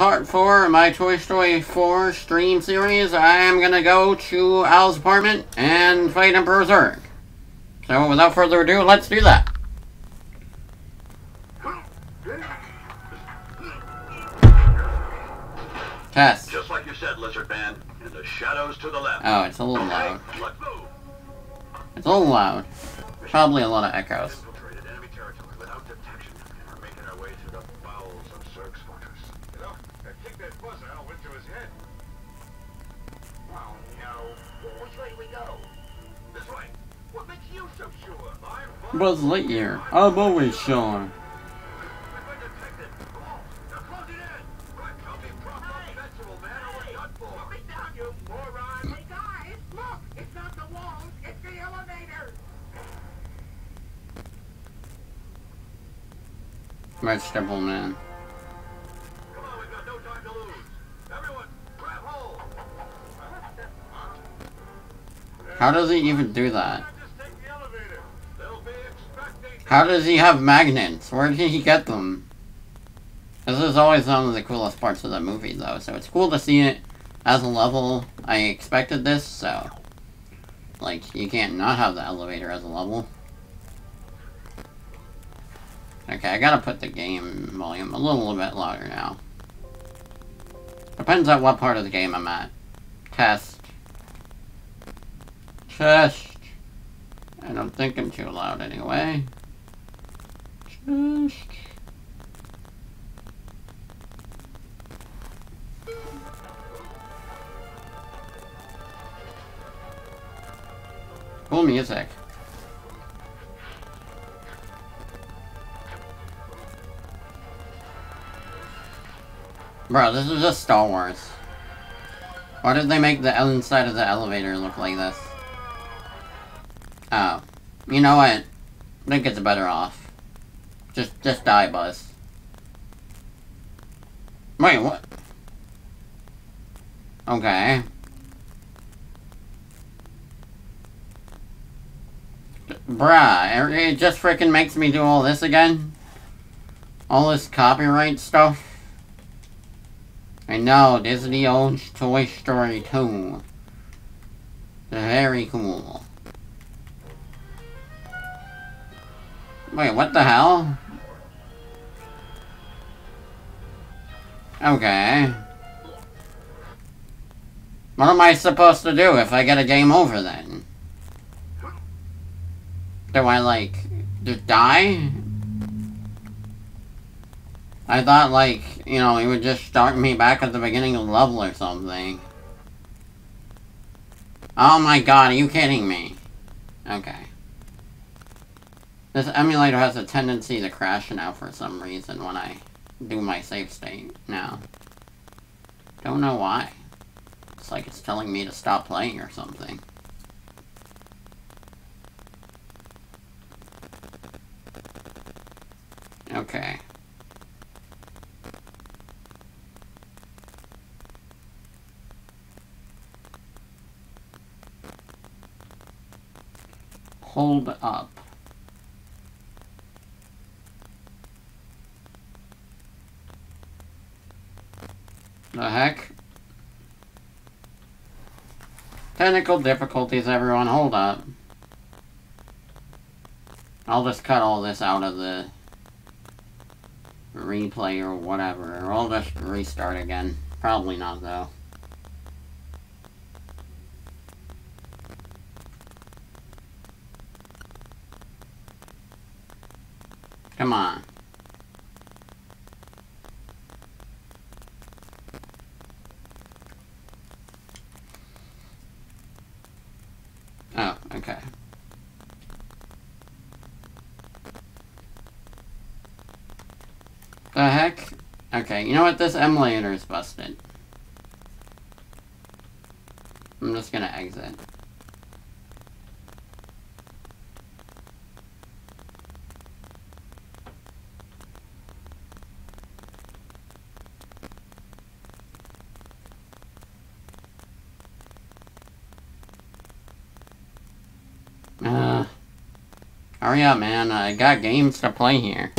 part 4 of my Toy Story 4 stream series. I am gonna go to Al's apartment and fight Emperor Zurg. So without further ado, let's do that. Test. Just like you said, Lizard Man, in the shadows to the left. Oh, it's a little Okay, loud. It's a little loud. Probably a lot of echoes. No time to lose. Everyone, grab hold. How does he even do that? How does he have magnets? Where did he get them? This is always one of the coolest parts of the movie, though, so it's cool to see it as a level. I expected this, so... Like, you can't not have the elevator as a level. Okay, I gotta put the game volume a little bit louder now. Depends on what part of the game I'm at. Test. Test. I don't think I'm too loud anyway. Cool music. Bro, this is just Star Wars. Why did they make the inside of the elevator look like this? Oh. You know what? I think it's better off. Just, just die, Buzz. Wait, what? Okay. Bruh, it just freaking makes me do all this again? All this copyright stuff? I know, Disney owns Toy Story 2. Very cool. Wait, what the hell? Okay. What am I supposed to do if I get a game over then? Do I, like, just die? I thought, like, you know, it would just start me back at the beginning of level or something. Oh my god, are you kidding me? Okay. This emulator has a tendency to crash now for some reason when I do my save state now. Don't know why. It's like it's telling me to stop playing or something. Okay. Hold up. The heck? Technical difficulties, everyone. Hold up. I'll just cut all this out of the replay or whatever. Or I'll just restart again. Probably not, though. Come on. Oh, okay. The heck? Okay, you know what? This emulator is busted. I'm just gonna exit. hurry up, man. I got games to play here.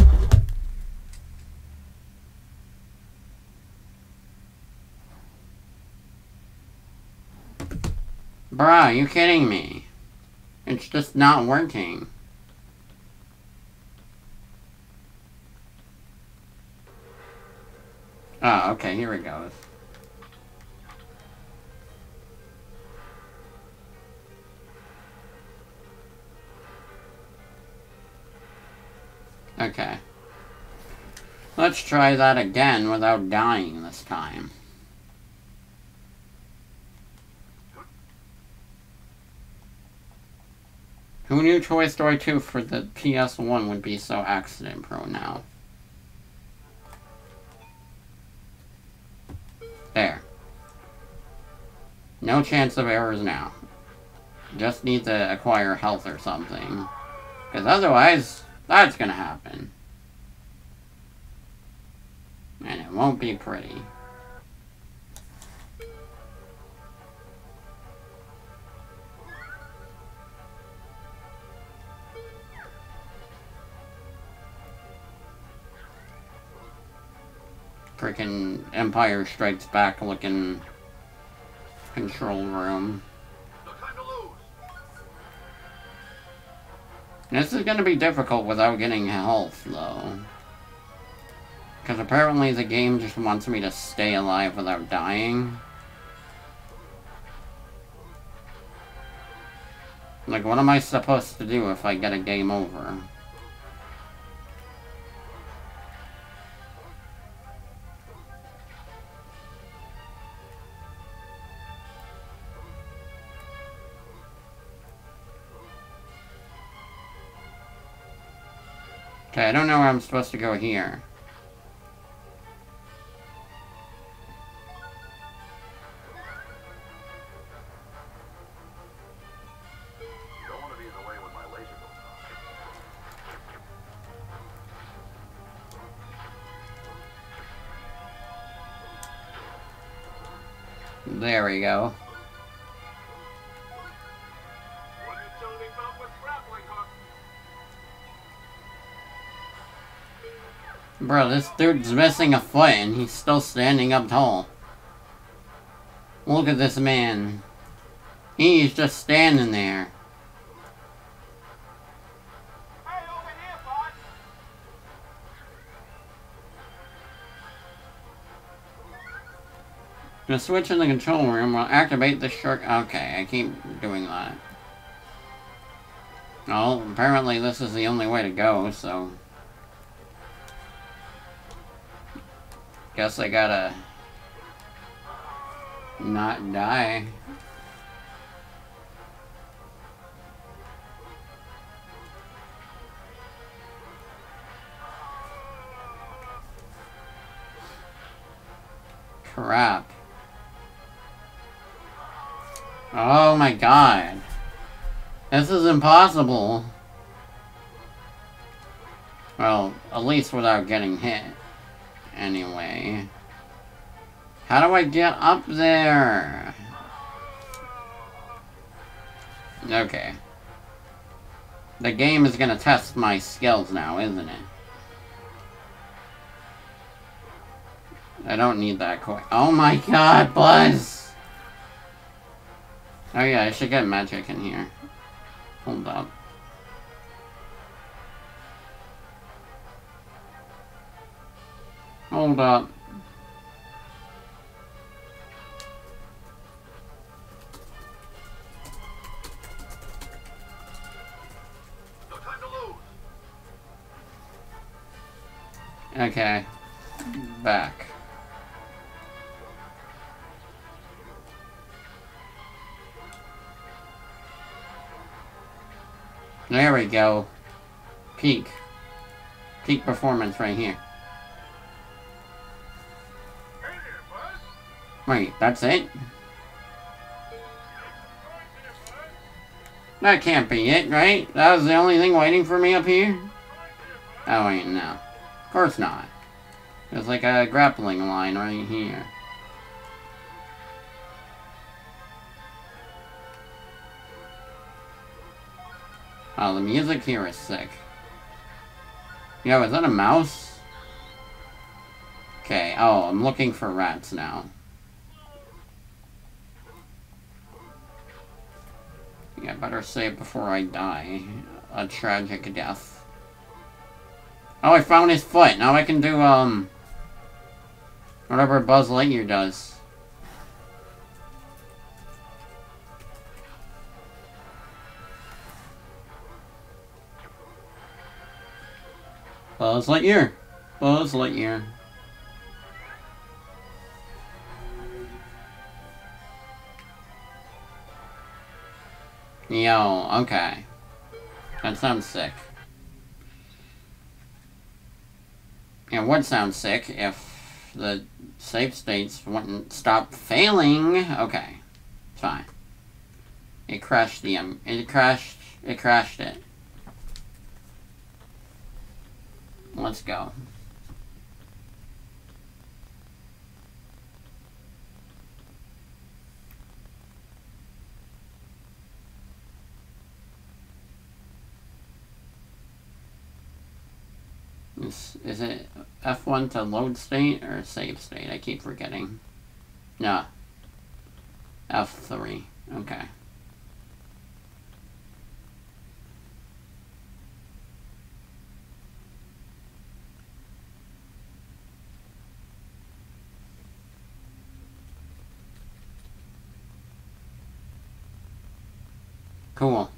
Bruh, are you kidding me? It's just not working. Oh, okay, here it goes. Okay. Let's try that again without dying this time. Who knew Toy Story 2 for the PS1 would be so accident prone now? There. No chance of errors now. Just need to acquire health or something. Because otherwise, that's gonna happen. And it won't be pretty. Freaking Empire Strikes Back looking control room. This is gonna be difficult without getting health, though. Because apparently the game just wants me to stay alive without dying. Like, what am I supposed to do if I get a game over? Okay, I don't know where I'm supposed to go here. You don't want Bro, this dude's missing a foot and he's still standing up tall. Look at this man. He's just standing there. The switch in the control room will activate the short. Okay, I keep doing that. Well, apparently this is the only way to go, so. Guess I gotta. not die. Crap. Oh my god. This is impossible. Well, at least without getting hit. Anyway. How do I get up there? Okay. The game is gonna test my skills now, isn't it? I don't need that coin. Oh my god, Buzz! Oh yeah, I should get magic in here. Hold up. Hold up. Uh, no time to lose. Okay. Back. There we go. Peak. Peak performance right here. Wait, that's it? That can't be it, right? That was the only thing waiting for me up here? Oh, wait, no. Of course not. There's like a grappling line right here. Oh, the music here is sick. Yo, is that a mouse? Okay, oh, I'm looking for rats now. Yeah, better say it before I die. A tragic death. Oh, I found his foot. Now I can do, um... Whatever Buzz Lightyear does. Buzz Lightyear. Buzz Lightyear. Yo, okay. That sounds sick. It would sound sick if the save states wouldn't stop failing. Okay. Fine. It crashed the, um, it crashed, it crashed it. Let's go. Is, it F1 to load state or save state? I keep forgetting. No. F3. Okay. Cool.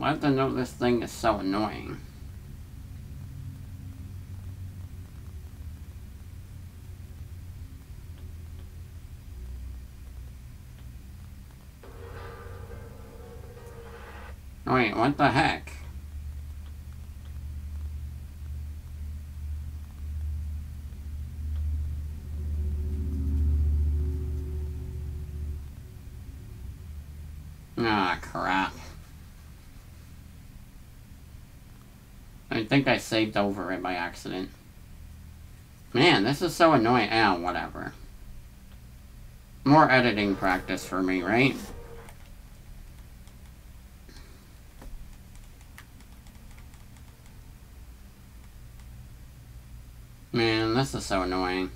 I have to know this thing is so annoying. Wait, what the heck? Ah, crap. I think I saved over it by accident. Man, this is so annoying. Ah, whatever. More editing practice for me, right? Man, this is so annoying.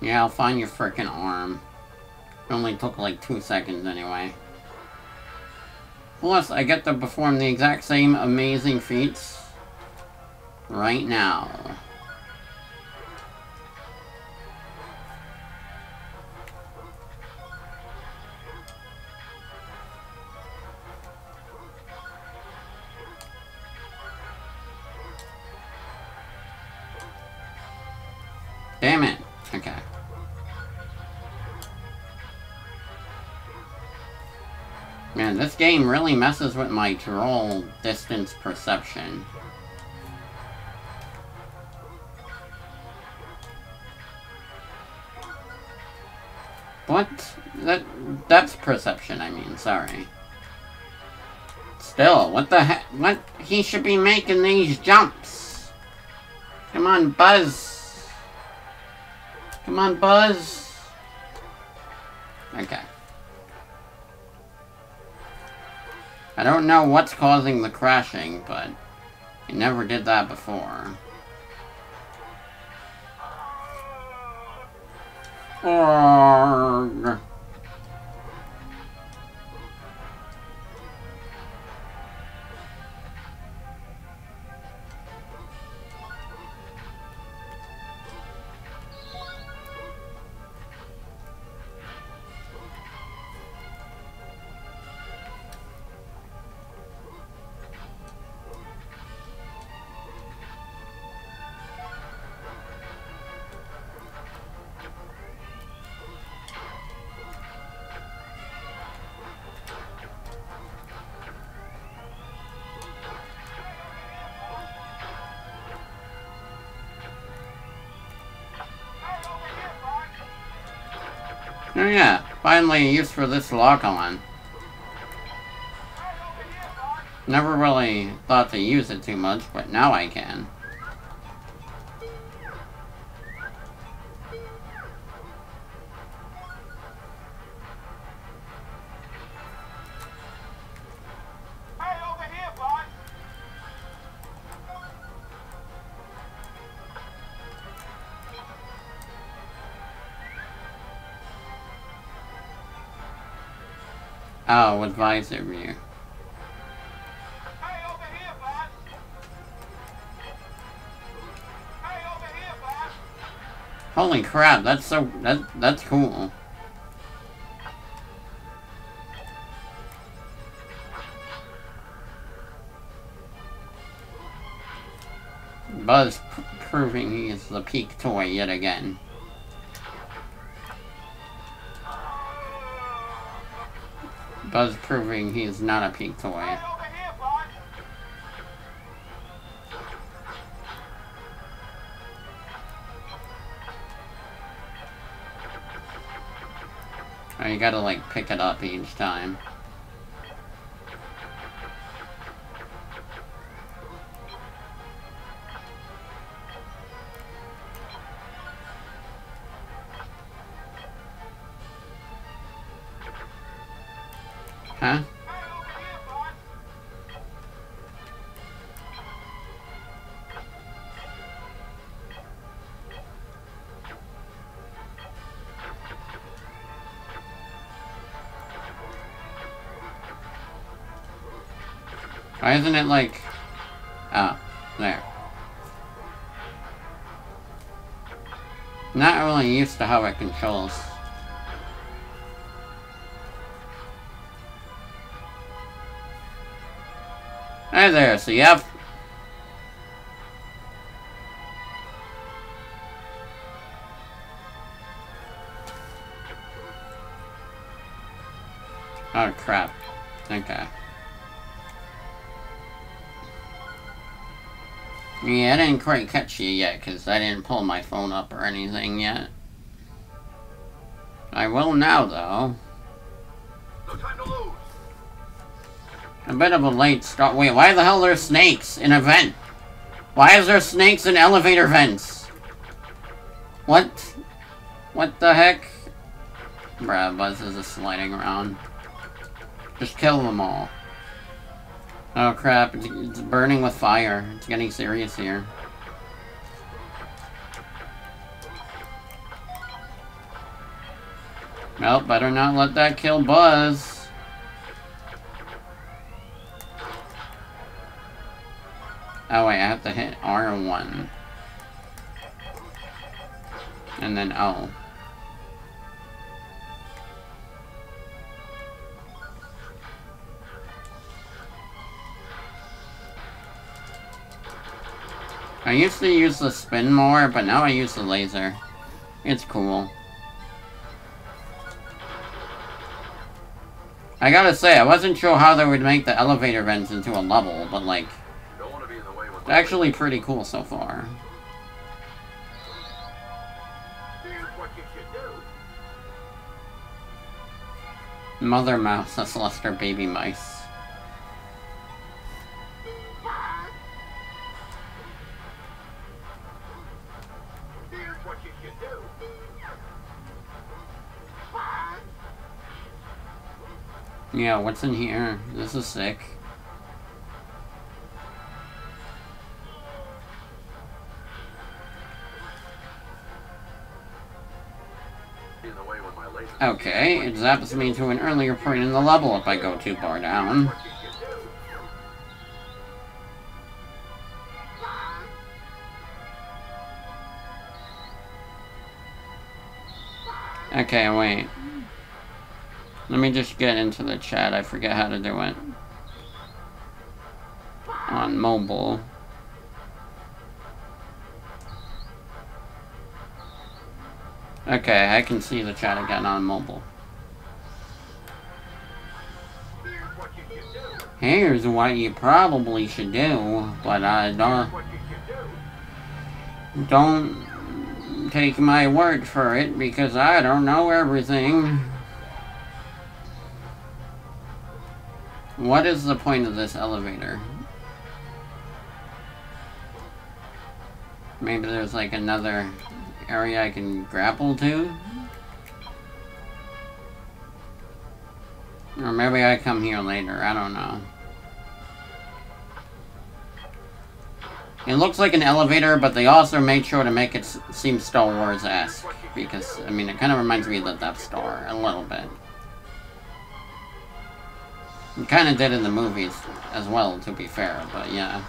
Yeah, I'll find your frickin' arm. It only took like two seconds anyway. Plus, I get to perform the exact same amazing feats right now. Damn it. Okay. Man, this game really messes with my droll distance perception. What? That depth perception, I mean, sorry. Still, what the heck? What? He should be making these jumps. Come on, Buzz. Come on, Buzz. Okay. I don't know what's causing the crashing, but it never did that before. Arrgh. Finally a use for this lock-on. Never really thought to use it too much, but now I can. Over here, boss. Holy crap, that's so that that's cool. Buzz proving he is the peak toy yet again. Buzz proving he's not a peak toy. You gotta like pick it up each time. Isn't it like... Oh, there. Not really used to how it controls. Hi there, so you have... quite catch you yet, because I didn't pull my phone up or anything yet. I will now, though. No time to lose. A bit of a late start. Wait, why the hell are there snakes in a vent? Why is there snakes in elevator vents? What? What the heck? Bruh, Buzz is just sliding around. Just kill them all. Oh crap, it's, it's burning with fire. It's getting serious here. Well, better not let that kill Buzz. Oh wait, I have to hit R1. And then O. I used to use the spin more, but now I use the laser. It's cool. I gotta say, I wasn't sure how they would make the elevator vents into a level, but like, it's actually pretty cool so far. Mother mouse has lost her baby mice. Yeah, what's in here? This is sick. Okay, it zaps me to an earlier point in the level if I go too far down. Okay, wait. Let me just get into the chat. I forget how to do it. On mobile. Okay, I can see the chat again on mobile. Here's what you probably should do, but I don't don't take my word for it because I don't know everything. What is the point of this elevator? Maybe there's like another area I can grapple to? Or maybe I come here later, I don't know. It looks like an elevator, but they also made sure to make it seem Star Wars-esque. Because, I mean, it kind of reminds me of the Death Star, a little bit. Kind of did in the movies as well, to be fair, but yeah.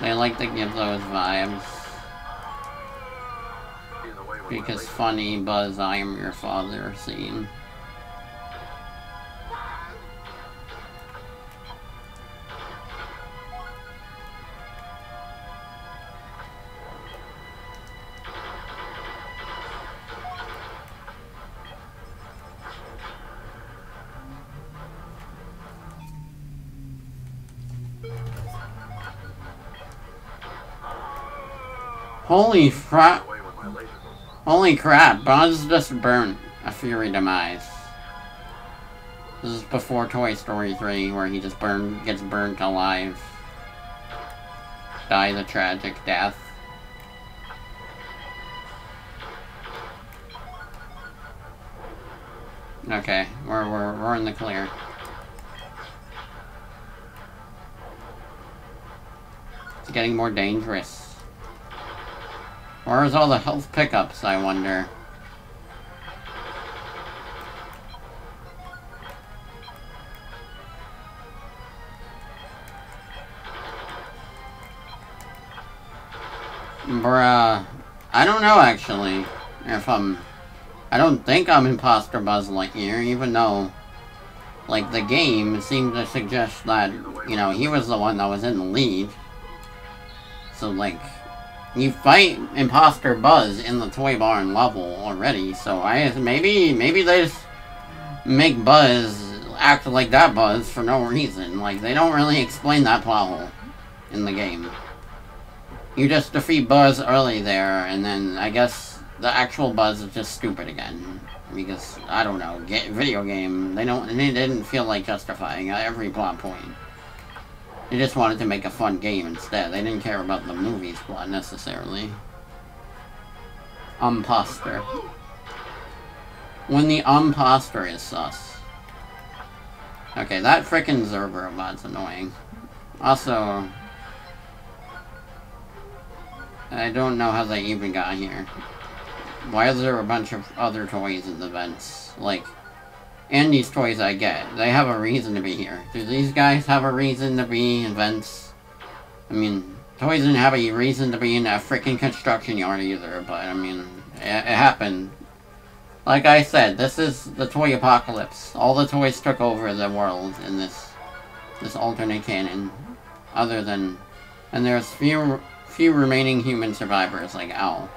They like to give those vibes. Because funny Buzz, I am your father scene. Goes off. Holy crap, Buzz just burnt a Fury demise. This is before Toy Story 3, where he just burn gets burnt alive. Dies a tragic death. Okay, we're, we're, we're in the clear. It's getting more dangerous. Where's all the health pickups, I wonder? Bruh. I don't know, actually. If I'm... I don't think I'm Imposter Buzz Lightyear, even though... Like, the game seemed to suggest that, you know, he was the one that was in the lead. So, like... You fight Imposter Buzz in the Toy Barn level already, so I... Maybe... Maybe they just... Make Buzz act like that Buzz for no reason. Like, they don't really explain that plot hole in the game. You just defeat Buzz early there, and then I guess the actual Buzz is just stupid again. Because, I don't know, video game, they don't, they didn't feel like justifying every plot point. They just wanted to make a fun game instead. They didn't care about the movie's plot necessarily. Imposter. When the imposter is sus. Okay, that frickin' Zurg robot's annoying. Also, I don't know how they even got here. Why is there a bunch of other toys in the vents? Like, and these toys I get. They have a reason to be here. Do these guys have a reason to be in vents? I mean, toys didn't have a reason to be in a freaking construction yard either, but I mean, it, it happened. Like I said, this is the toy apocalypse. All the toys took over the world in this this alternate canon. Other than and there's few few remaining human survivors like Al.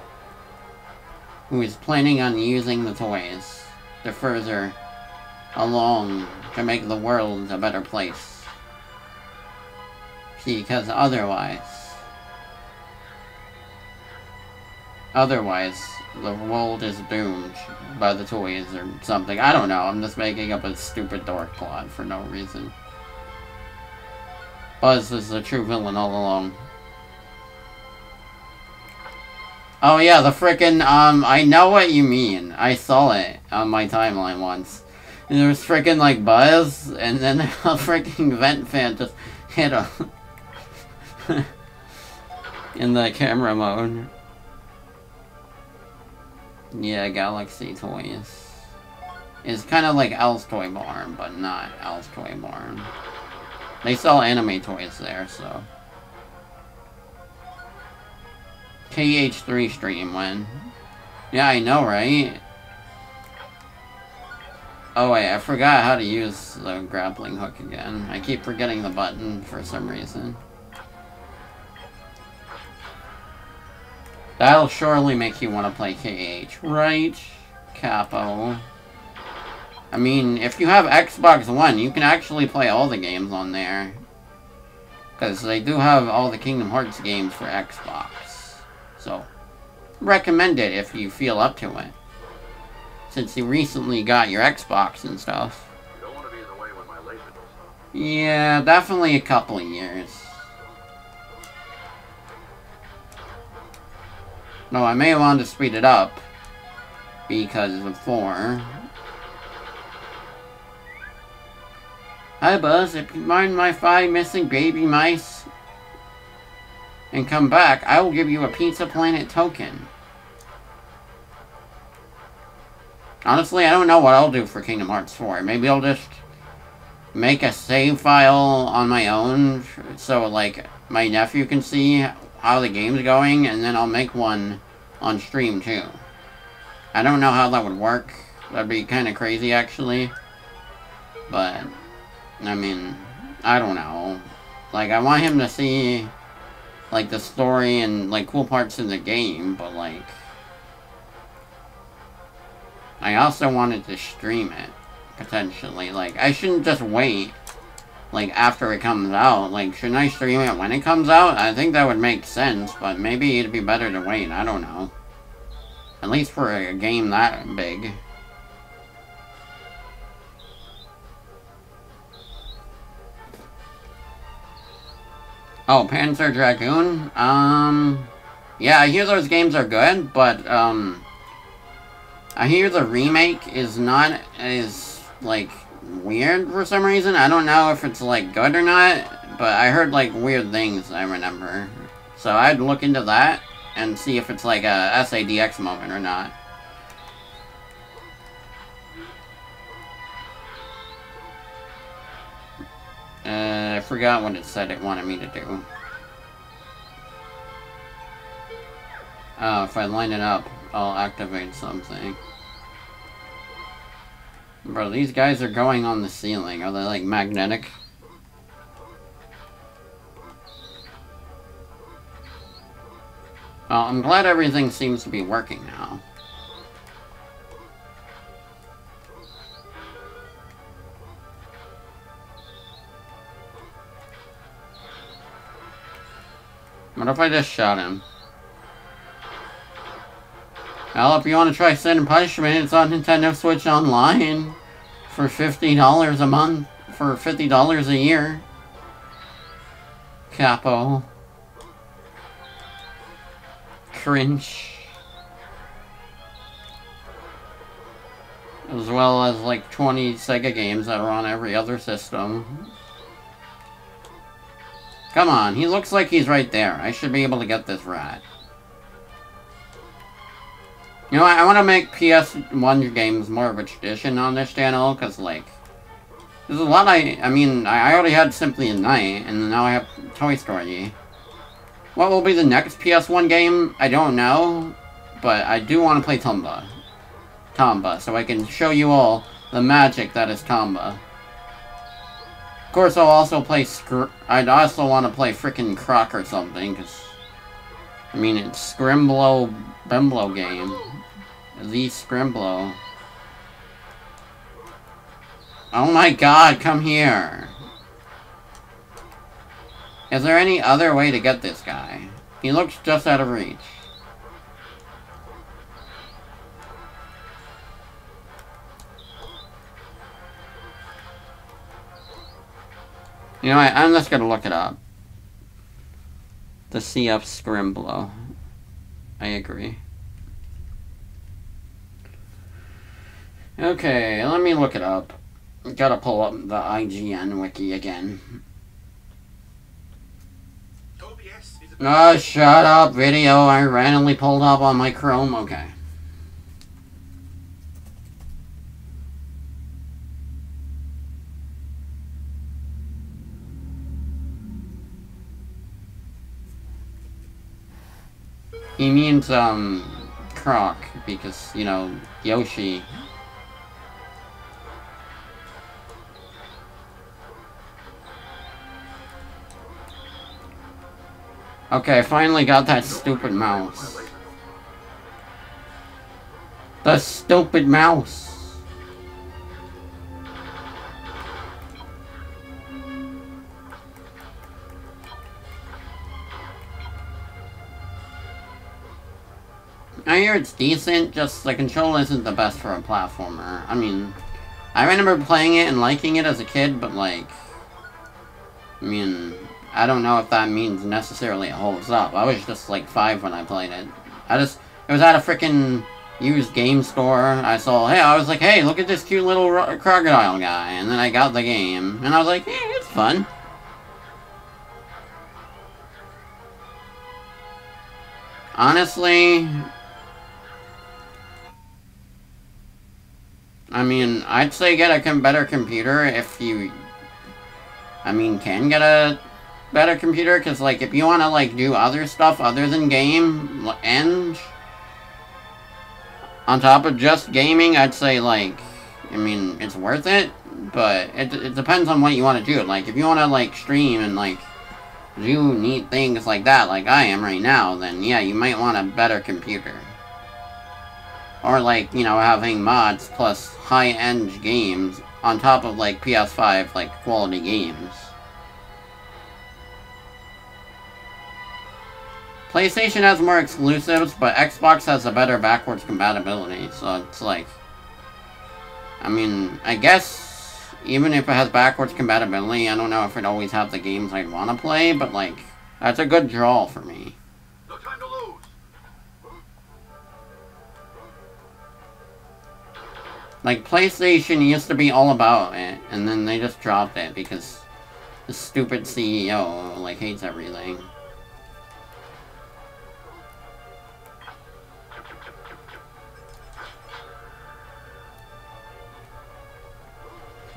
Who is planning on using the toys to further along to make the world a better place. Because otherwise Otherwise, the world is doomed by the toys or something. I don't know. I'm just making up a stupid dark plot for no reason. Buzz is the true villain all along. Oh yeah, the frickin' um, I know what you mean. I saw it on my timeline once. And there was frickin' like Buzz, and then a freaking vent fan just hit him. In the camera mode. Yeah, Galaxy Toys. It's kind of like Al's Toy Barn, but not Al's Toy Barn. They sell anime toys there, so. KH3 stream when? Yeah, I know, right? Oh wait, I forgot how to use the grappling hook again. I keep forgetting the button for some reason. That'll surely make you want to play KH, right? Capo. I mean, if you have Xbox One, you can actually play all the games on there. Because they do have all the Kingdom Hearts games for Xbox. So, recommend it if you feel up to it. Since you recently got your Xbox and stuff. Yeah, definitely a couple of years. No, I may want to speed it up. Because of 4. Hi Buzz, if you find my five missing baby mice and come back, I will give you a Pizza Planet token. Honestly, I don't know what I'll do for Kingdom Hearts 4. Maybe I'll just make a save file on my own so like my nephew can see how the game's going and then I'll make one on stream too. I don't know how that would work. That'd be kind of crazy actually. But, I mean, I don't know. Like, I want him to see, like, the story and, like, cool parts in the game, but, like... I also wanted to stream it, potentially. Like, I shouldn't just wait, like, after it comes out. Like, shouldn't I stream it when it comes out? I think that would make sense, but maybe it'd be better to wait. I don't know. At least for a game that big. Oh, Panzer Dragoon? Um, yeah, I hear those games are good, but, um, I hear the remake is not as, like, weird for some reason. I don't know if it's, like, good or not, but I heard, like, weird things, I remember. So I'd look into that and see if it's, like, a SADX moment or not. Uh, I forgot what it said it wanted me to do. Oh, if I line it up, I'll activate something. Bro, these guys are going on the ceiling. Are they, like, magnetic? Well, I'm glad everything seems to be working now. What if I just shot him? Well, if you want to try Sin and Punishment, it's on Nintendo Switch Online for $50 a month, for $50 a year. Capo. Cringe. As well as like 20 Sega games that are on every other system. Come on, he looks like he's right there. I should be able to get this right. You know, I, I want to make PS1 games more of a tradition on this channel, because, like, there's a lot I... I mean, I already had Symphony of Night, and now I have Toy Story. What will be the next PS1 game? I don't know, but I do want to play Tomba. Tomba, so I can show you all the magic that is Tomba. Of course, I'll also play Scr- I'd also want to play frickin' Croc or something, because... I mean, it's Scrimblow Bemblow game. The Scrimblow. Oh my god, come here! Is there any other way to get this guy? He looks just out of reach. You know, I, I'm just gonna look it up. The CF Scrimblow. I agree. Okay, let me look it up. Gotta pull up the IGN wiki again. Oh, shut up, video. I randomly pulled up on my Chrome. Okay. He means, um, Croc, because, you know, Yoshi. Okay, I finally got that stupid mouse. The stupid mouse. I hear it's decent, just the control isn't the best for a platformer. I mean, I remember playing it and liking it as a kid, but like, I mean, I don't know if that means necessarily it holds up. I was just like five when I played it. I just, it was at a freaking used game store. I saw, hey, I was like, hey, look at this cute little crocodile guy. And then I got the game, and I was like, hey, it's fun. Honestly, I mean, I'd say get a better computer if you I mean, can get a better computer, because, like, if you want to, like, do other stuff other than game, and on top of just gaming, I'd say, like, I mean, it's worth it, but it, it depends on what you want to do. Like, if you want to, like, stream and, like, do neat things like that, like I am right now, then yeah, you might want a better computer. Or, like, you know, having mods plus high-end games on top of, like, PS5, like, quality games. PlayStation has more exclusives, but Xbox has a better backwards compatibility, so it's like... I mean, I guess even if it has backwards compatibility, I don't know if it always has the games I'd want to play, but like, that's a good draw for me. No time to lose. Like, PlayStation used to be all about it, and then they just dropped it because the stupid CEO, like, hates everything.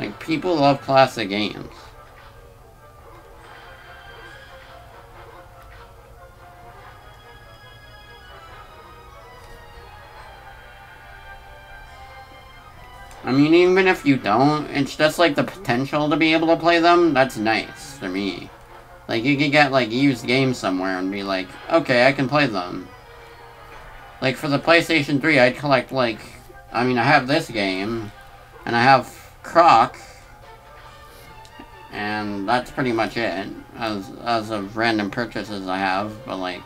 Like, people love classic games. I mean, even if you don't, it's just like the potential to be able to play them, that's nice to me. Like, you could get, like, used games somewhere and be like, okay, I can play them. Like, for the PlayStation 3, I'd collect, like, I mean, I have this game, and I have Croc, and that's pretty much it, as, as of random purchases I have, but, like,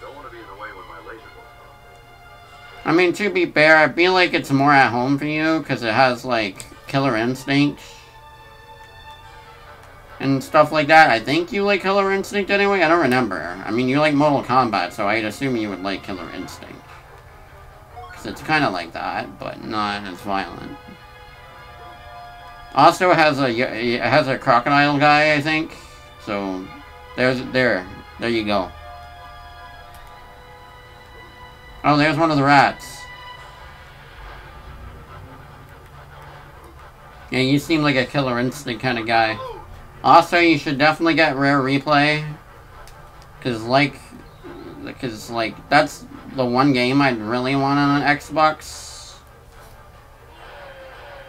Don't want to be in the way when my laser goes off. I mean, to be fair, I feel like it's more at home for you because it has like Killer Instinct and stuff like that. I think you like Killer Instinct anyway. I don't remember. I mean, you like Mortal Kombat, so I'd assume you would like Killer Instinct because it's kind of like that, but not as violent. Also has a has a crocodile guy, I think. So there's there there you go. Oh, there's one of the rats. Yeah, you seem like a killer instinct kind of guy. Also, you should definitely get Rare Replay. Because, like... Because, like, that's the one game I'd really want on an Xbox.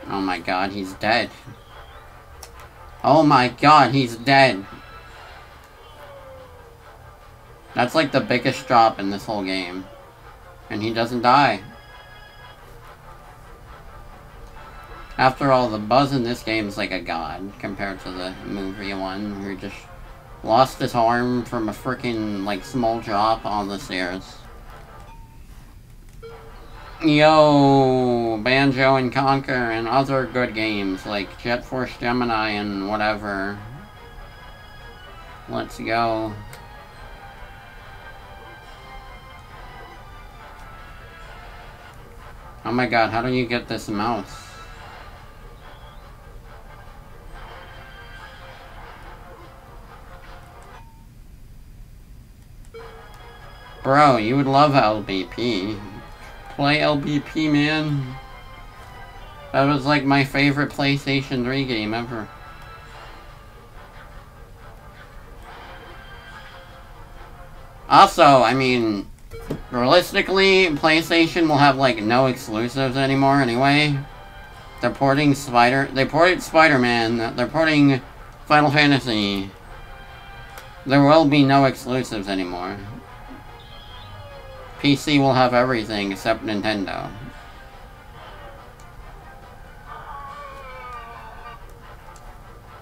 Oh my god, he's dead. Oh my god, he's dead. That's like the biggest drop in this whole game. And he doesn't die. After all, the buzz in this game is like a god compared to the movie one, who just lost his arm from a freaking like small drop on the stairs. Yo, Banjo and Conker and other good games like Jet Force Gemini and whatever. Let's go. Oh my god, how do you get this mouse? Bro, you would love LBP. Play LBP, man. That was like my favorite PlayStation 3 game ever. Also, I mean, realistically, PlayStation will have like no exclusives anymore anyway. They're porting Spider they ported Spider-Man, they're porting Final Fantasy. There will be no exclusives anymore. PC will have everything except Nintendo.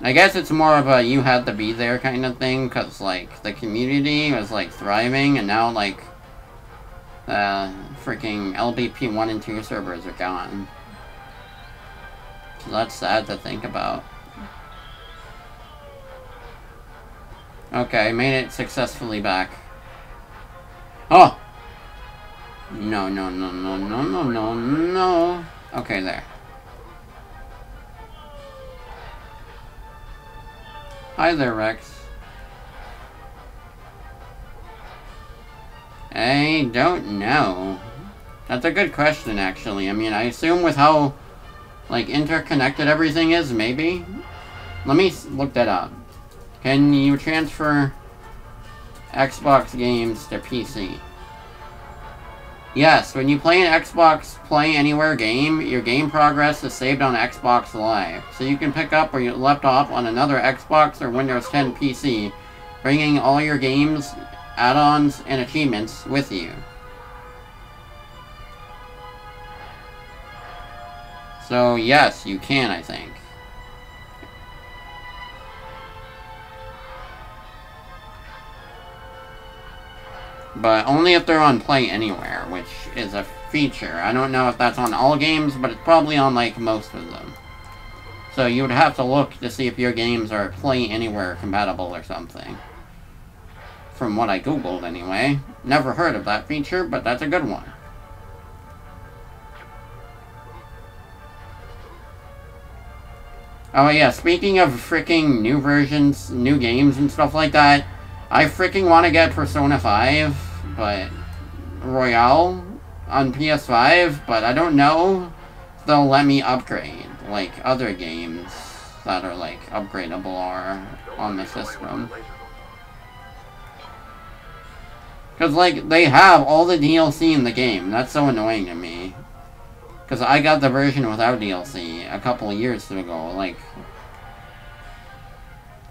I guess it's more of a you had to be there kind of thing, because, like, the community was, like, thriving, and now, like, uh, freaking LBP 1 and 2 servers are gone. So that's sad to think about. Okay, made it successfully back. Oh! No, no, no, no, no, no, no, no. Okay, there. Hi there, Rex. I don't know. That's a good question, actually. I mean, I assume with how, like, interconnected everything is, maybe? Let me look that up. Can you transfer Xbox games to PC? Yes, when you play an Xbox Play Anywhere game, your game progress is saved on Xbox Live. So you can pick up where you left off on another Xbox or Windows 10 PC, bringing all your games, add-ons, and achievements with you. So yes, you can, I think. But only if they're on Play Anywhere, which is a feature. I don't know if that's on all games, but it's probably on, like, most of them. So you would have to look to see if your games are Play Anywhere compatible or something. From what I googled, anyway. Never heard of that feature, but that's a good one. Oh yeah, speaking of freaking new versions, new games and stuff like that, I freaking want to get Persona 5, but Royal on PS5, but I don't know they'll let me upgrade like other games that are like upgradable are on the system. Cause like they have all the DLC in the game. That's so annoying to me. Cause I got the version without DLC a couple years ago. Like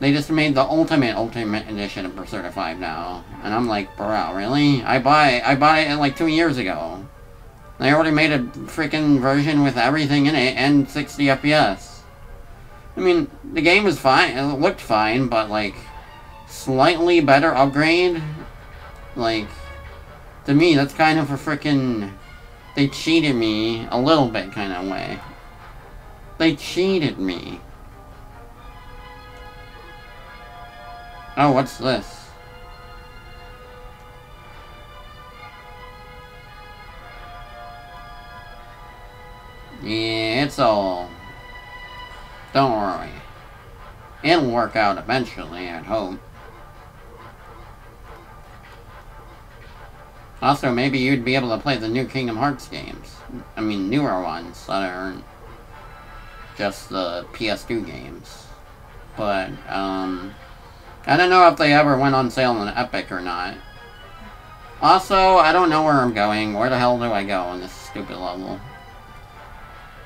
they just made the ultimate ultimate edition of Persona 5 now. And I'm like, bro, really? I buy I bought it like two years ago. They already made a freaking version with everything in it and 60 FPS. I mean, the game was fine. It looked fine, but like slightly better upgrade. Like to me, that's kind of a freaking they cheated me a little bit kind of way. They cheated me. Oh, what's this? Yeah, it's all... Don't worry. It'll work out eventually, I'd hope. Also, maybe you'd be able to play the new Kingdom Hearts games. I mean, newer ones that aren't just the PS2 games. But, um... I don't know if they ever went on sale on Epic or not. Also, I don't know where I'm going. Where the hell do I go on this stupid level?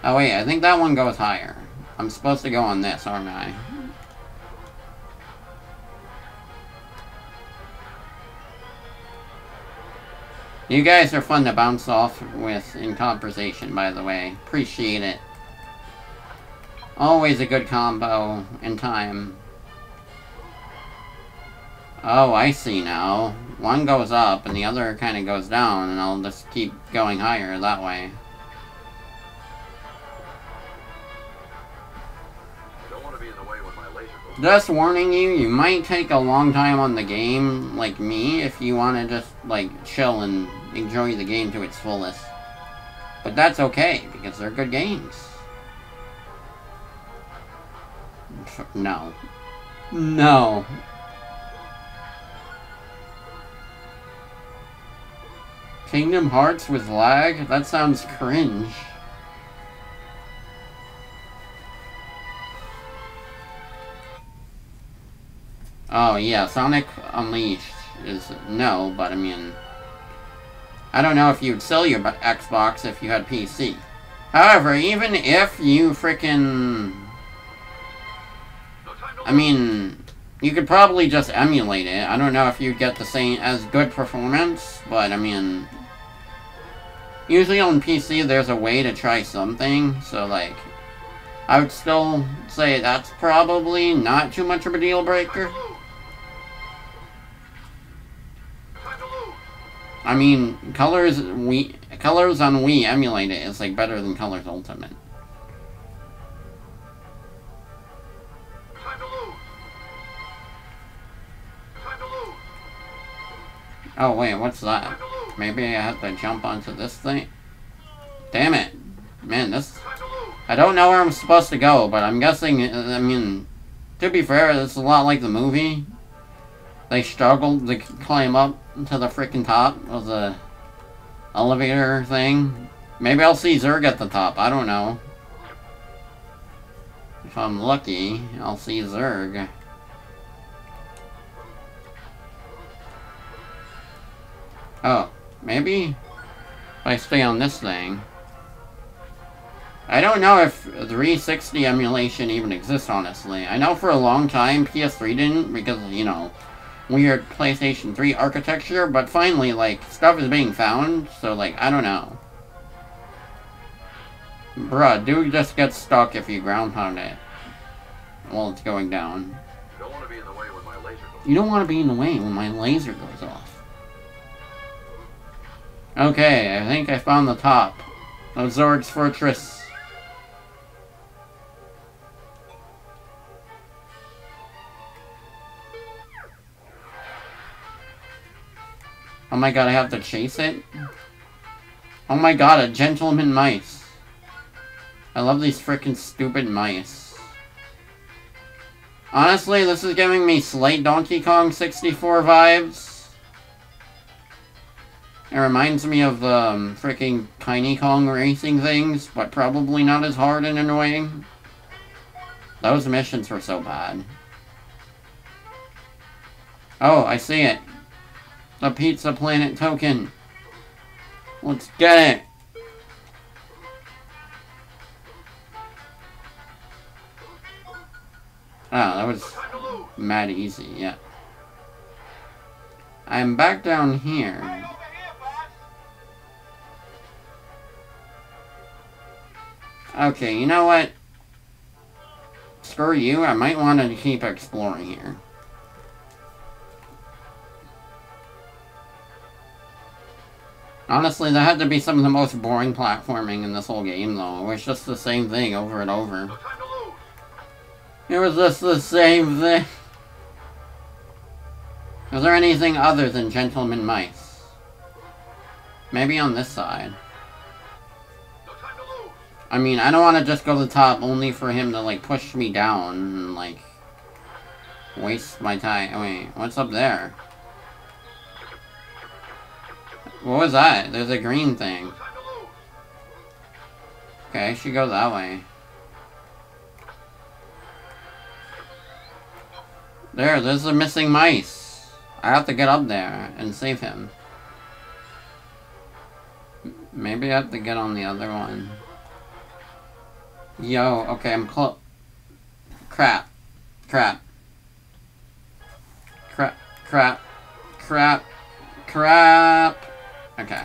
Oh wait, I think that one goes higher. I'm supposed to go on this, aren't I? You guys are fun to bounce off with in conversation, by the way. Appreciate it. Always a good combo in time. Oh, I see now. One goes up and the other kind of goes down, and I'll just keep going higher that way. Don't want to be in the way with my laser goes. Just warning you, you might take a long time on the game, like me, if you want to just, like, chill and enjoy the game to its fullest. But that's okay, because they're good games. No. No. Kingdom Hearts with lag? That sounds cringe. Oh yeah, Sonic Unleashed is no, but I mean, I don't know if you'd sell your Xbox if you had PC. However, even if you frickin' No time to I mean, you could probably just emulate it. I don't know if you'd get the same as good performance, but I mean, usually on PC there's a way to try something. So like, I would still say that's probably not too much of a deal breaker. I mean, colors we colors on Wii emulate it is like better than Colors Ultimate. Oh wait, what's that? Maybe I have to jump onto this thing. Damn it, man! This. I don't know where I'm supposed to go, but I'm guessing, uh, I mean, to be fair, it's a lot like the movie. They struggled to climb up to the freaking top of the elevator thing. Maybe I'll see Zurg at the top. I don't know. If I'm lucky, I'll see Zurg. Oh, maybe if I stay on this thing. I don't know if 360 emulation even exists, honestly. I know for a long time PS3 didn't because, you know, weird PlayStation 3 architecture, but finally, like, stuff is being found, so, like, I don't know. Bruh, dude just gets stuck if you ground pound it while it's going down. You don't want to be in the way when my laser goes. You Okay, I think I found the top of Zurg's Fortress. Oh my god, I have to chase it? Oh my god, a gentleman mice. I love these freaking stupid mice. Honestly, this is giving me slight Donkey Kong 64 vibes. It reminds me of um, freaking Tiny Kong racing things, but probably not as hard and annoying. Those missions were so bad. Oh, I see it. The Pizza Planet token. Let's get it. Oh, that was mad easy, yeah. I'm back down here. Okay, you know what? Screw you, I might want to keep exploring here. Honestly, that had to be some of the most boring platforming in this whole game, though. It was just the same thing over and over. No time to lose. It was just the same thing. Is there anything other than Gentleman Mice? Maybe on this side. I mean, I don't want to just go to the top only for him to, like, push me down and, like, waste my time. Wait, what's up there? What was that? There's a green thing. Okay, I should go that way. There, there's a missing mice. I have to get up there and save him. Maybe I have to get on the other one. Yo, okay, I'm close. Crap. Crap. Crap. Crap. Crap. Crap. Okay.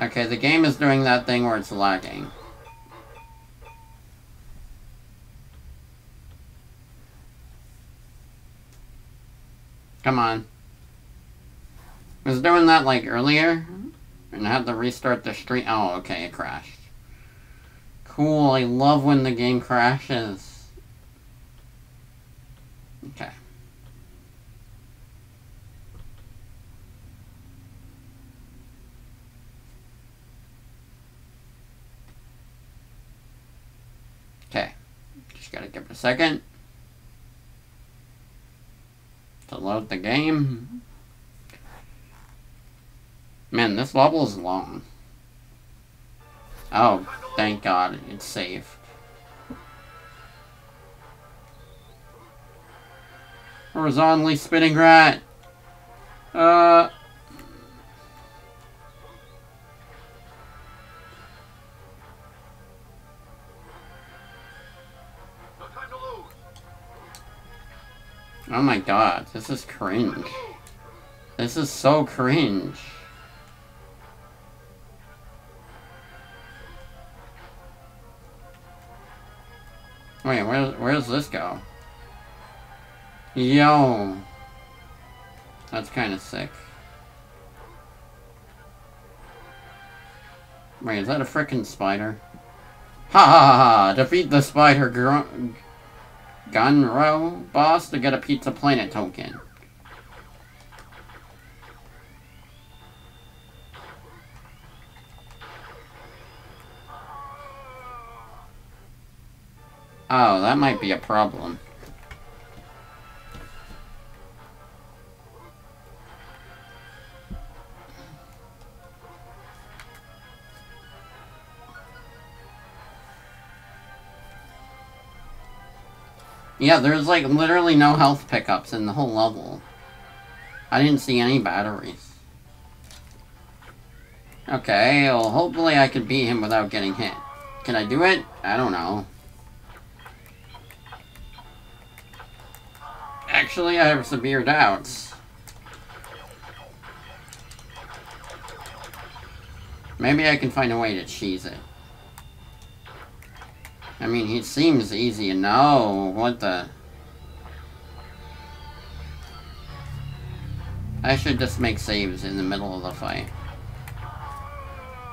Okay, the game is doing that thing where it's lagging. Come on. Was doing that like earlier, mm-hmm. and I had to restart the stream. Oh, okay, it crashed. Cool, I love when the game crashes. Okay. Okay. Just gotta give it a second. To load the game. Man, this level is long. Oh, thank God, it's safe. Horizontally spinning rat. Uh. Oh my God, this is cringe. This is so cringe. Wait, where where does this go? Yo. That's kind of sick. Wait, is that a frickin' spider? Ha ha ha ha! Defeat the spider gr- Gunro boss to get a Pizza Planet token. Oh, that might be a problem. Yeah, there's like literally no health pickups in the whole level. I didn't see any batteries. Okay, well hopefully I can beat him without getting hit. Can I do it? I don't know. Actually, I have severe doubts. Maybe I can find a way to cheese it. I mean, he seems easy. No, what the... I should just make saves in the middle of the fight.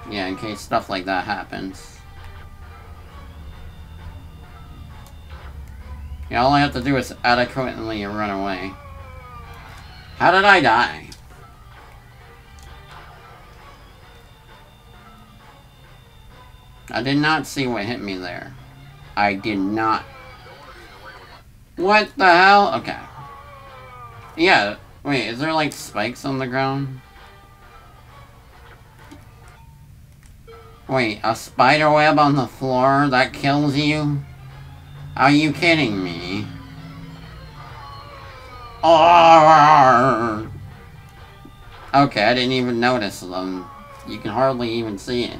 Yeah, in case stuff like that happens. Yeah, all I have to do is adequately run away. How did I die? I did not see what hit me there. I did not. What the hell? Okay. Yeah, wait, is there like spikes on the ground? Wait, a spider web on the floor that kills you? Are you kidding me? Oh! Okay, I didn't even notice them. You can hardly even see it.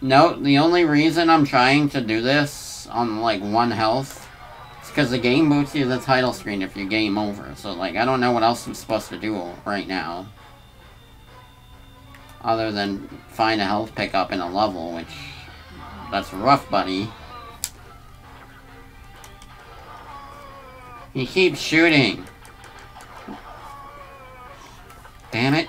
No, the only reason I'm trying to do this on, like, one health is because the game boots you to the title screen if you game over. So, like, I don't know what else I'm supposed to do right now. Other than find a health pickup in a level, which... That's rough, buddy. He keeps shooting. Damn it.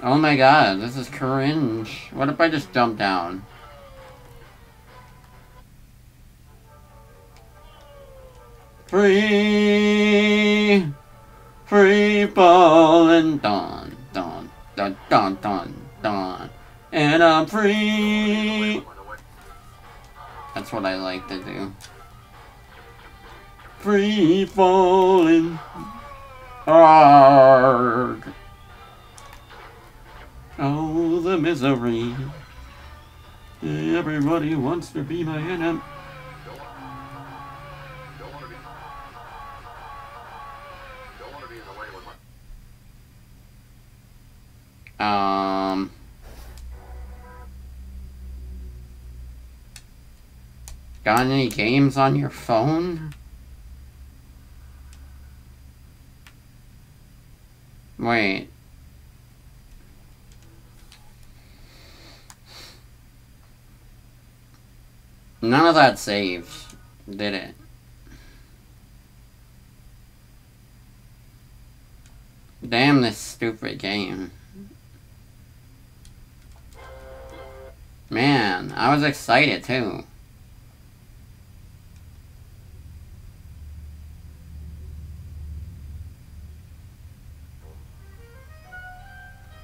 Oh my god, this is cringe. What if I just jump down? Free! Free falling dawn, dawn, dawn, dawn, dawn, dawn. And I'm free! That's what I like to do. Free falling. Arg. Oh, the misery. Everybody wants to be my enemy. Um. Got any games on your phone? Wait. None of that saved, did it? Damn this stupid game. Man, I was excited too.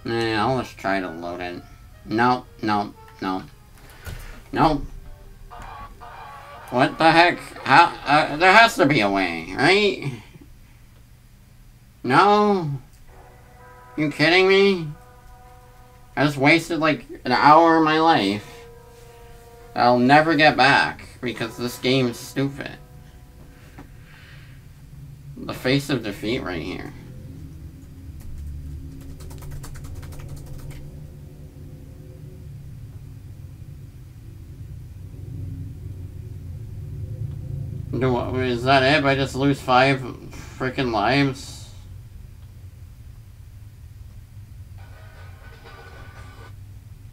Yeah, I'll just try to load it. Nope, nope, nope. Nope. What the heck? How? Uh, there has to be a way, right? No? You kidding me? I just wasted like an hour of my life. I'll never get back because this game is stupid. The face of defeat right here. Is that it? I just lose five freaking lives?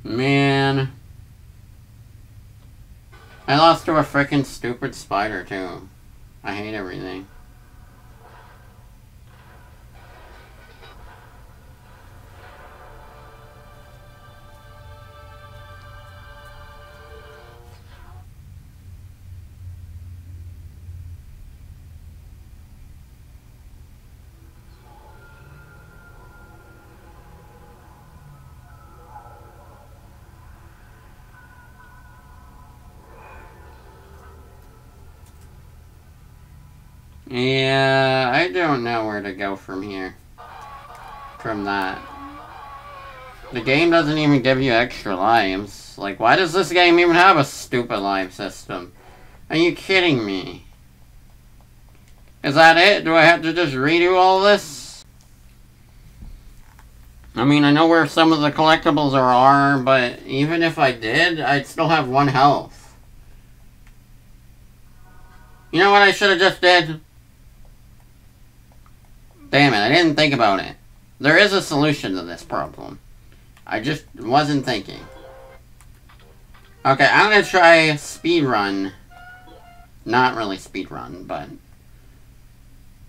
Man. I lost to a freaking stupid spider too. I hate everything. Yeah, I don't know where to go from here. From that. The game doesn't even give you extra lives. Like, why does this game even have a stupid life system? Are you kidding me? Is that it? Do I have to just redo all this? I mean, I know where some of the collectibles are, but even if I did, I'd still have one health. You know what I should have just did? Damn it, I didn't think about it. There is a solution to this problem. I just wasn't thinking. Okay, I'm gonna try speed run. Not really speed run, but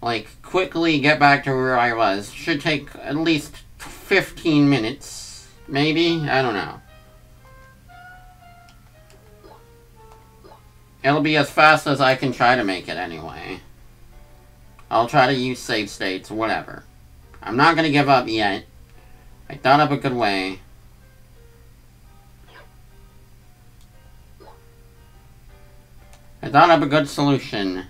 like quickly get back to where I was. Should take at least 15 minutes, maybe? I don't know. It'll be as fast as I can try to make it anyway. I'll try to use save states, whatever. I'm not gonna give up yet. I thought of a good way. I thought of a good solution.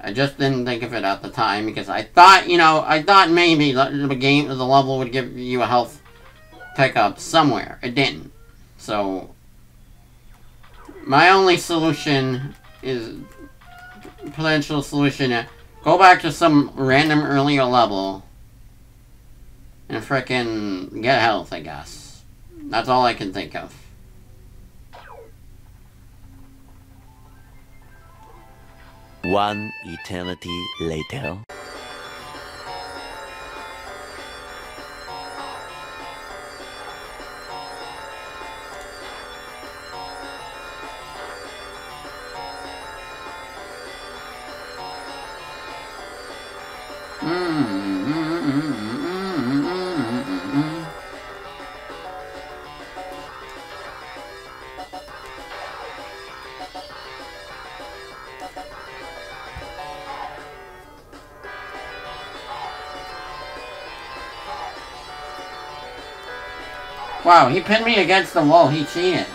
I just didn't think of it at the time because I thought, you know, I thought maybe the game, the level would give you a health pickup somewhere. It didn't. So, my only solution is potential solution. Go back to some random earlier level and frickin' get health, I guess. That's all I can think of. One eternity later. Wow, he pinned me against the wall. He cheated.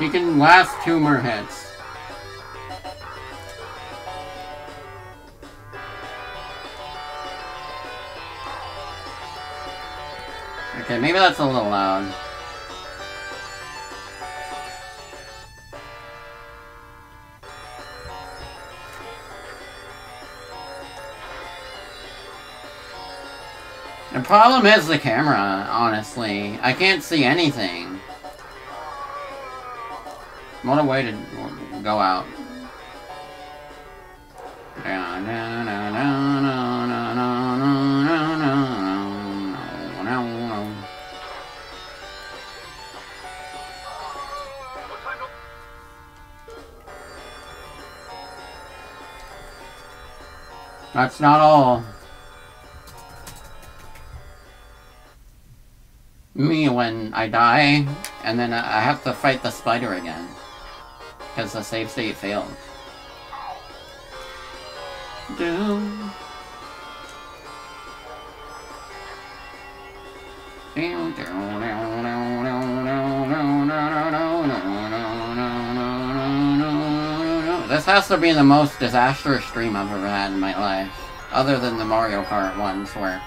He can last two more hits. Okay, maybe that's a little loud. The problem is the camera, honestly. I can't see anything. What a way to go out. That's not all. Me when I die, and then I have to fight the spider again. Because the save state failed. Doom. This has to be the most disastrous stream I've ever had in my life. Other than the Mario Kart ones where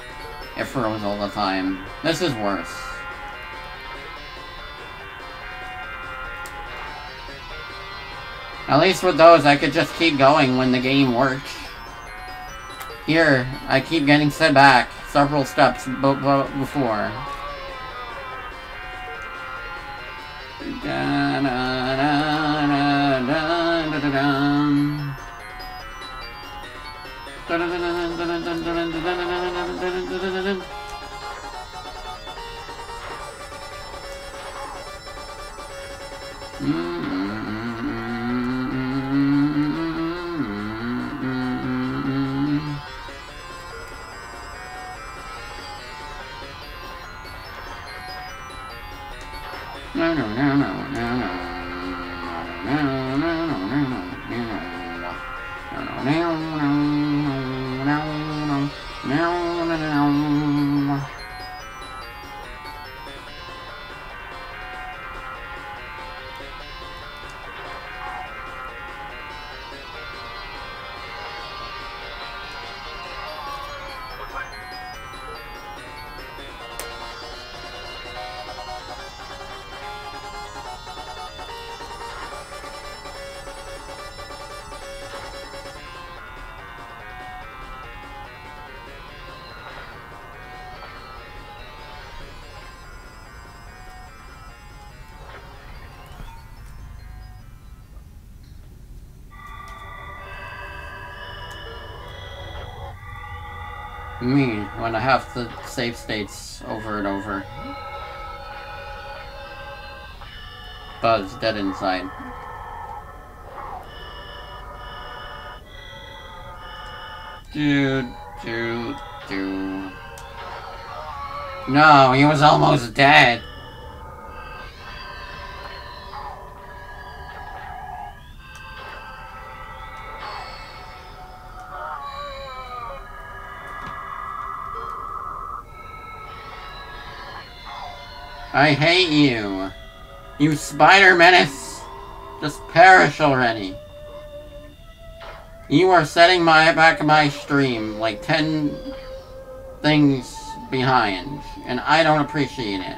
it froze all the time. This is worse. At least with those, I could just keep going when the game works. Here, I keep getting set back several steps before. Da, da, da, Me, when I have to save states over and over. Buzz dead inside. Dude, dude, dude. No, he was almost dead. I hate you. You spider menace. Just perish already. You are setting my back my stream like 10 things behind, and I don't appreciate it.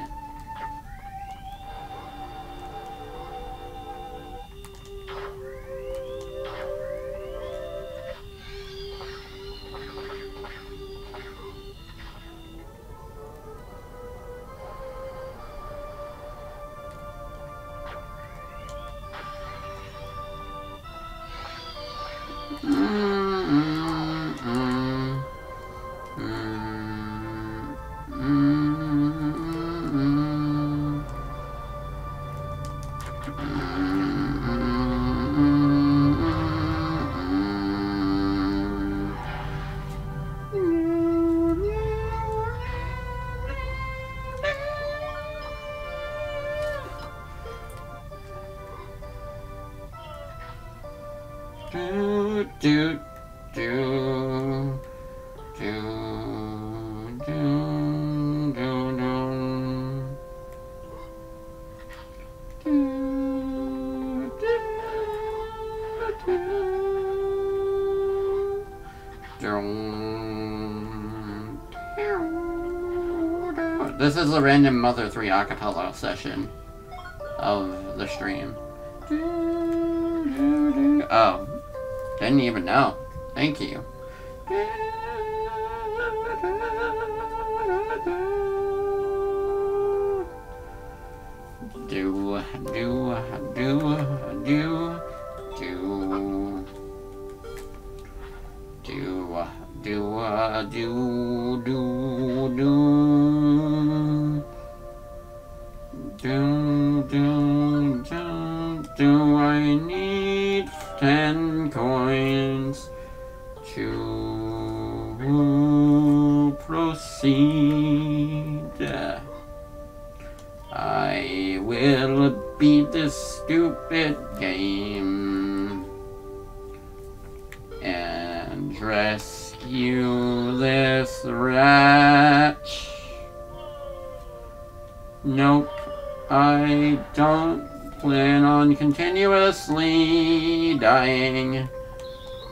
This is a random Mother 3 acapella session of the stream. Oh, didn't even know. Thank you. Continuously dying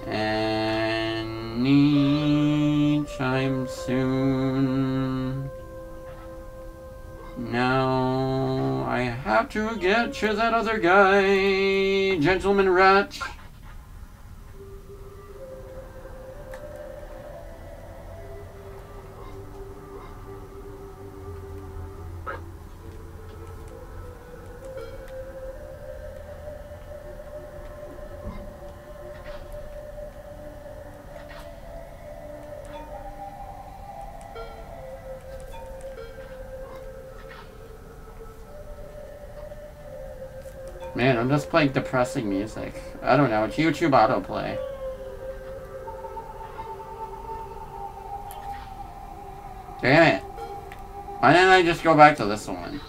anytime soon. Now I have to get to that other guy, Gentleman Rat. Man, I'm just playing depressing music. I don't know, it's YouTube autoplay. Damn it. Why didn't I just go back to this one?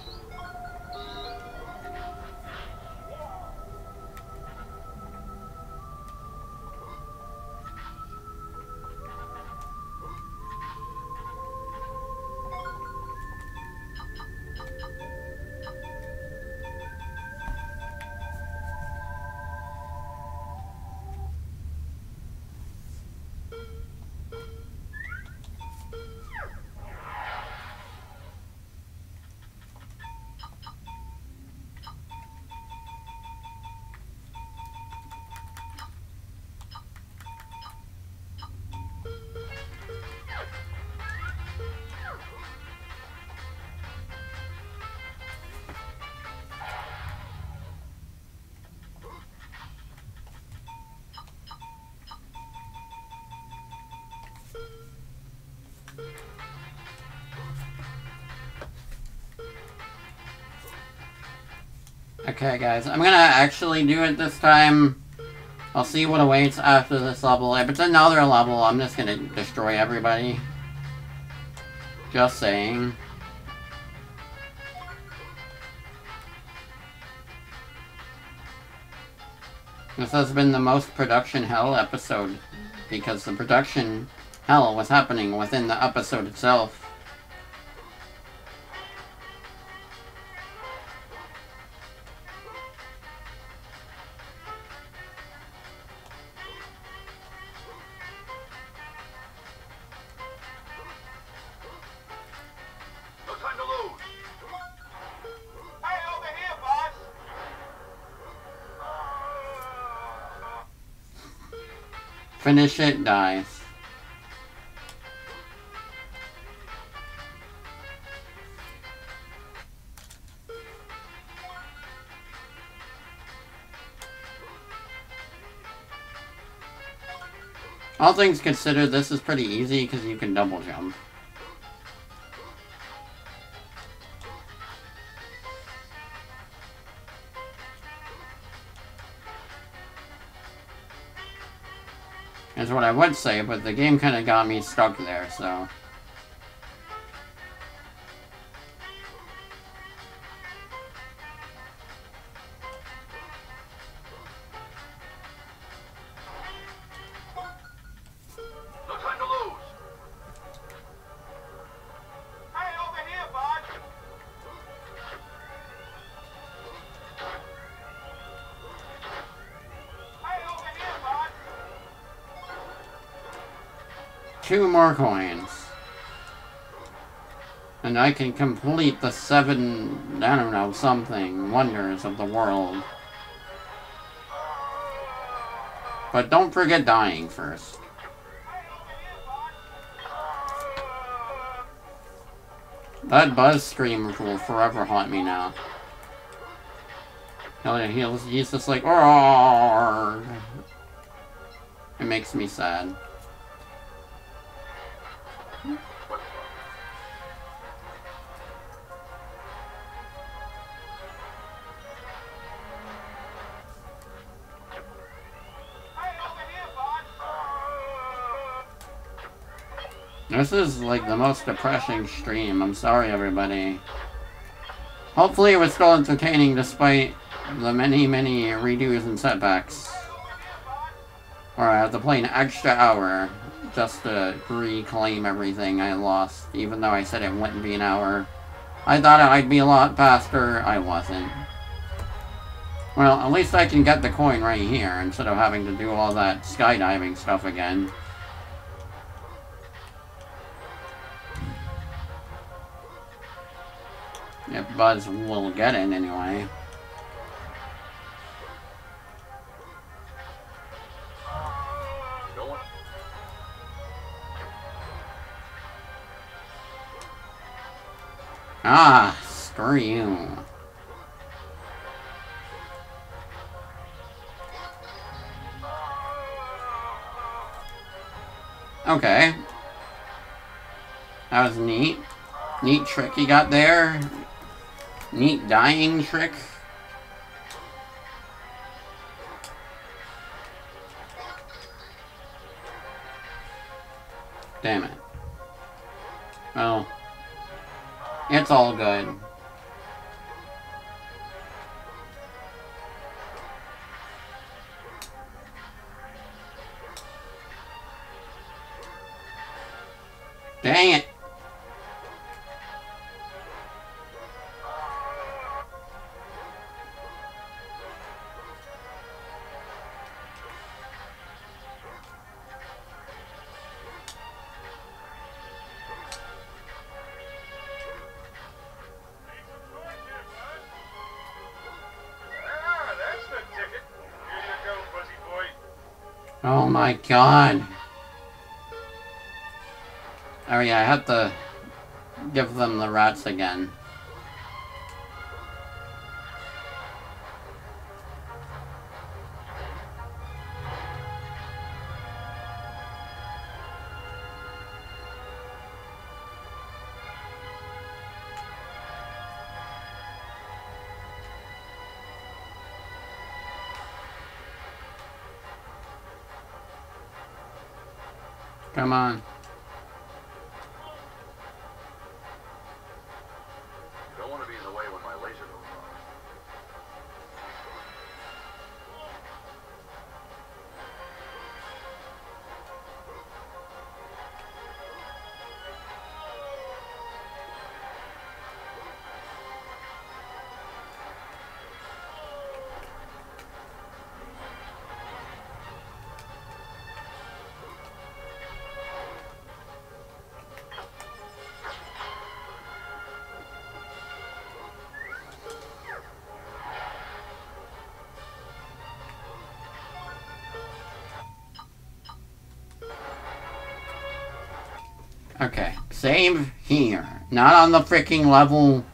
Okay, guys, I'm gonna actually do it this time. I'll see what awaits after this level. If it's another level, I'm just gonna destroy everybody. Just saying. This has been the most production hell episode because the production hell was happening within the episode itself. Finish it, dies. All things considered, this is pretty easy because you can double jump. What I would say, but the game kind of got me stuck there, so... more coins. And I can complete the seven, I don't know, something, wonders of the world. But don't forget dying first. That buzz scream will forever haunt me now. Hell yeah, he's, just like, Roar! It makes me sad. This is like the most depressing stream. I'm sorry, everybody. Hopefully, it was still entertaining despite the many, many redos and setbacks. Or uh, I have to play an extra hour just to reclaim everything I lost, even though I said it wouldn't be an hour. I thought I'd be a lot faster. I wasn't. Well, at least I can get the coin right here instead of having to do all that skydiving stuff again. Buzz will get in anyway. Ah, screw you. Okay. That was neat. Neat trick he got there. Neat dying trick. Damn it. Well, it's all good. My god. Oh yeah, I have to give them the rats again. Come on. Save here. Not on the freaking level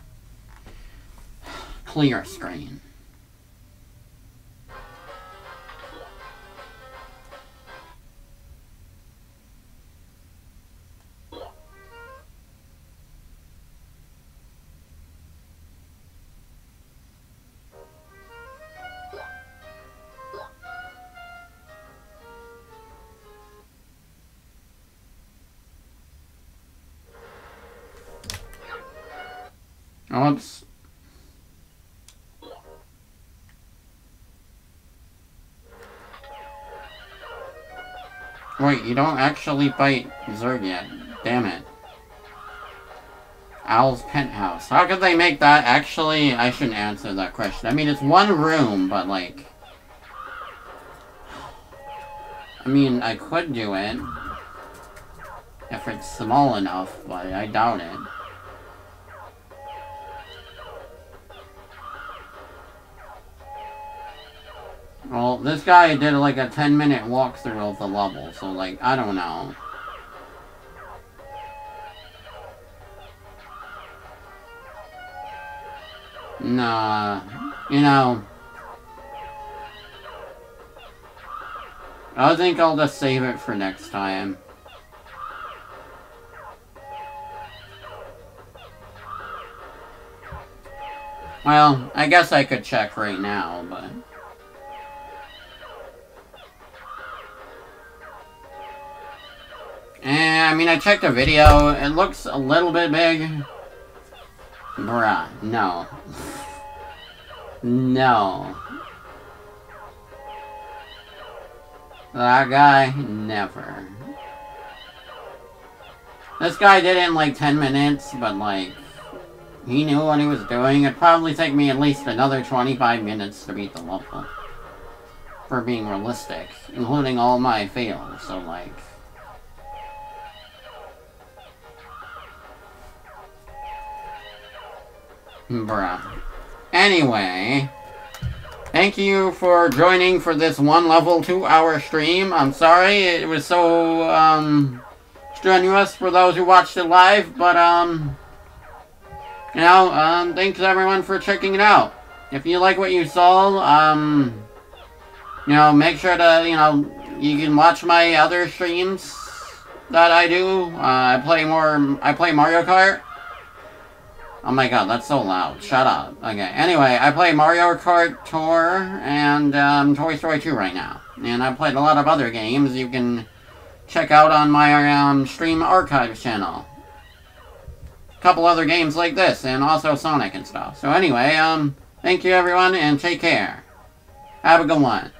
clear screen. You don't actually bite Zurg yet. Damn it. Al's penthouse. How could they make that? Actually, I shouldn't answer that question. I mean, it's one room, but like... I mean, I could do it. If it's small enough, but I doubt it. Well, this guy did like a 10 minute walkthrough of the level, so like, I don't know. Nah, you know. I think I'll just save it for next time. Well, I guess I could check right now, but... Eh, I mean, I checked the video. It looks a little bit big. Bruh, no. no. That guy, never. This guy did it in like 10 minutes, but like, he knew what he was doing. It'd probably take me at least another 25 minutes to beat the level. For being realistic, including all my fails, so like... Bruh. Anyway, thank you for joining for this one level two hour stream. I'm sorry it was so um strenuous for those who watched it live, but um you know, um thanks everyone for checking it out. If you like what you saw, um you know, make sure to, you know, you can watch my other streams that I do. Uh, I play more I play Mario Kart. Oh my god, that's so loud. Shut up. Okay, anyway, I play Mario Kart Tour and um, Toy Story 2 right now. And I've played a lot of other games you can check out on my um, Stream Archives channel. A couple other games like this, and also Sonic and stuff. So anyway, um, thank you everyone, and take care. Have a good one.